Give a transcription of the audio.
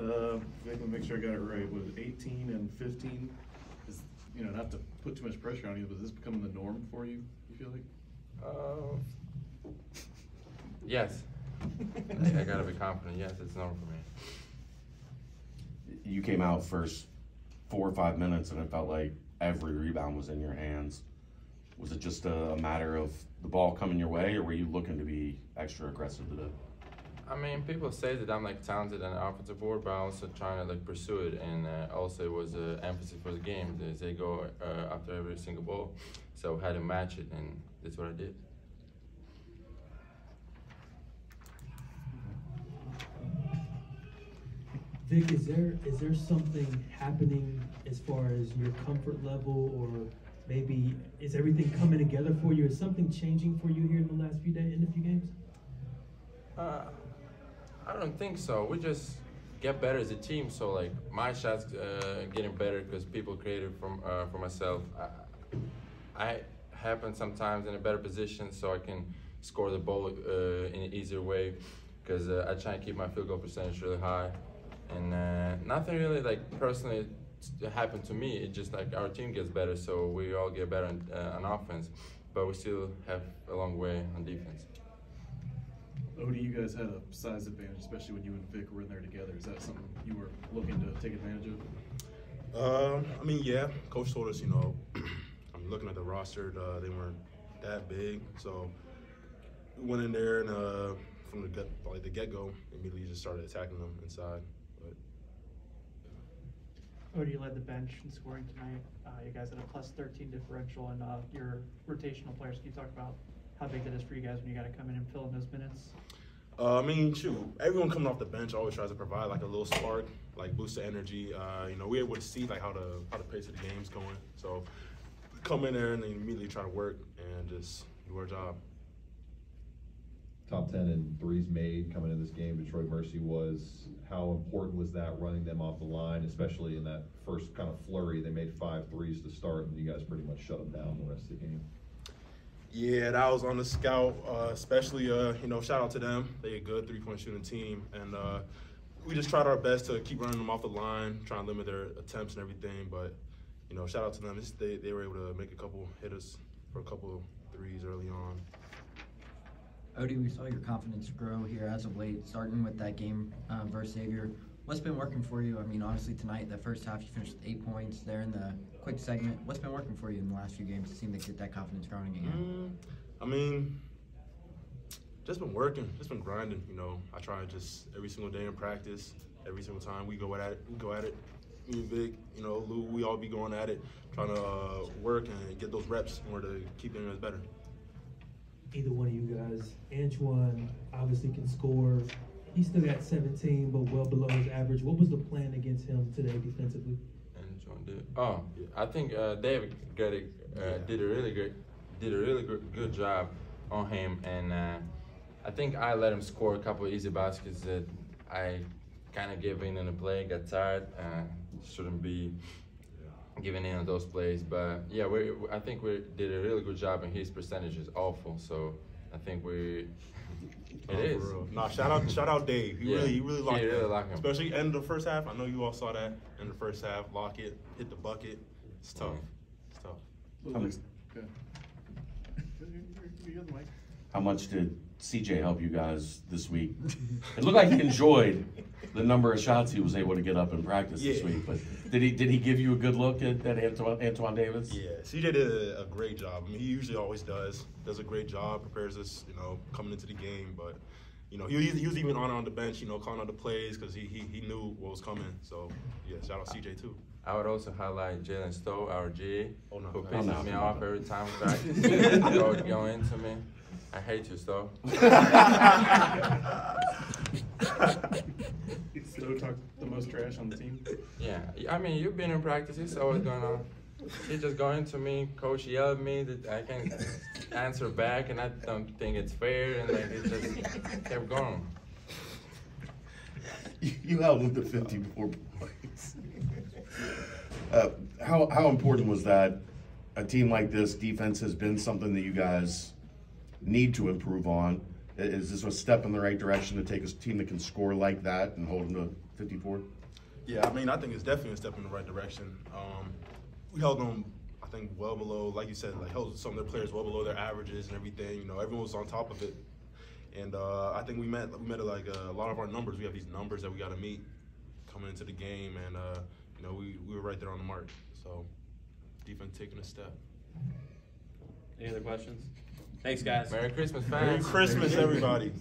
Uh, Vic, let me make sure I got it right. Was 18 and 15? Is, you know, not to put too much pressure on you, but is this becoming the norm for you, you feel like? Uh, yes. I, I gotta be confident. Yes, it's normal for me. You came out first four or five minutes, and it felt like every rebound was in your hands. Was it just a, a matter of the ball coming your way, or were you looking to be extra aggressive today? I mean, people say that I'm like talented on the offensive board, but I'm also trying to like pursue it, and uh, also it was an emphasis for the game. They go uh, after every single ball, so I had to match it, and that's what I did. Vic, is there is there something happening as far as your comfort level, or maybe is everything coming together for you? Is something changing for you here in the last few days, in a few games? Uh, I don't think so. We just get better as a team. So like my shots uh, getting better because people created from uh, for myself. I, I happen sometimes in a better position so I can score the ball uh, in an easier way because uh, I try and keep my field goal percentage really high. And uh, nothing really like personally happened to me. It just like our team gets better, so we all get better on, uh, on offense, but we still have a long way on defense. Ody, you guys had a size advantage, especially when you and Vic were in there together. Is that something you were looking to take advantage of? Uh, I mean, yeah. Coach told us, you know, I'm looking at the roster. Uh, they weren't that big, so we went in there and uh, from the get, like the get go, immediately just started attacking them inside. But Ody led the bench in scoring tonight. Uh, you guys had a plus 13 differential, and uh, your rotational players. Can you talk about how big that is for you guys when you got to come in and fill in those minutes? Uh, I mean, shoot, everyone coming off the bench always tries to provide like a little spark, like boost the energy. Uh, you know, we're able to see like how the how the pace of the game's going. So come in there and then immediately try to work and just do our job. Top ten and threes made coming in this game. Detroit Mercy was how important was that running them off the line, especially in that first kind of flurry? They made five threes to start, and you guys pretty much shut them down the rest of the game. Yeah, that was on the scout. Uh, especially, uh, you know, shout out to them. They a good three-point shooting team, and uh, we just tried our best to keep running them off the line, trying to limit their attempts and everything. But you know, shout out to them. They they were able to make a couple hitters for a couple threes early on. Ody, we saw your confidence grow here as of late, starting with that game um, versus Xavier. What's been working for you? I mean, obviously tonight, the first half, you finished with eight points there in the quick segment. What's been working for you in the last few games to seem to get that confidence growing again? Mm, I mean, just been working, just been grinding. You know, I try to just every single day in practice, every single time we go at it, we go at it. Me and Vic, you know, Lou, we all be going at it, trying to uh, work and get those reps in order to keep getting us better either one of you guys. Antoine obviously can score. He still got 17, but well below his average. What was the plan against him today defensively? Antoine did. Oh, I think uh, David got it, uh, yeah. did a really good, did a really good, good job on him, and uh, I think I let him score a couple of easy baskets that I kind of gave in in the play, got tired, uh, shouldn't be giving in on those plays. But yeah, we I think we did a really good job, and his percentage is awful. So I think we. It oh, is. No, shout out, shout out, Dave. He yeah. really, he really locked yeah, really him. Lock him. Especially end of the first half. I know you all saw that in the first half. Lock it, hit the bucket. It's tough. Mm. It's tough. How much, How much did CJ help you guys this week? It looked like he enjoyed the number of shots he was able to get up in practice yeah. this week. But did he did he give you a good look at, at Antoine, Antoine Davis? Yeah, CJ did a, a, great job. I mean, he usually always does. Does a great job, prepares us, you know, coming into the game. But you know, he, he was even on on the bench, you know, calling out the plays because he, he he knew what was coming. So yeah, shout out CJ too. I would also highlight Jalen Stowe, our GA, oh, no, who oh, pisses no, me off every time we practice. go, go into me. I hate you, Stowe. Stowe talk the most trash on the team. Yeah, I mean, you've been in practice. It's always gonna. He just going to me, coach yelled at me that I can answer back, and I don't think it's fair, and like it just kept going. You, you held him to 54 points. uh, how how important was that? A team like this, defense has been something that you guys need to improve on. Is this a step in the right direction to take a team that can score like that and hold them to 54? Yeah, I mean, I think it's definitely a step in the right direction. Um, we held them, I think, well below, like you said, like held some of their players well below their averages and everything. You know, everyone was on top of it, and uh, I think we met we met like uh, a lot of our numbers. We have these numbers that we got to meet coming into the game, and uh, you know, we, we were right there on the mark. So, defense taking a step. Any other questions? Thanks, guys. Merry Christmas, Merry. Christmas, everybody.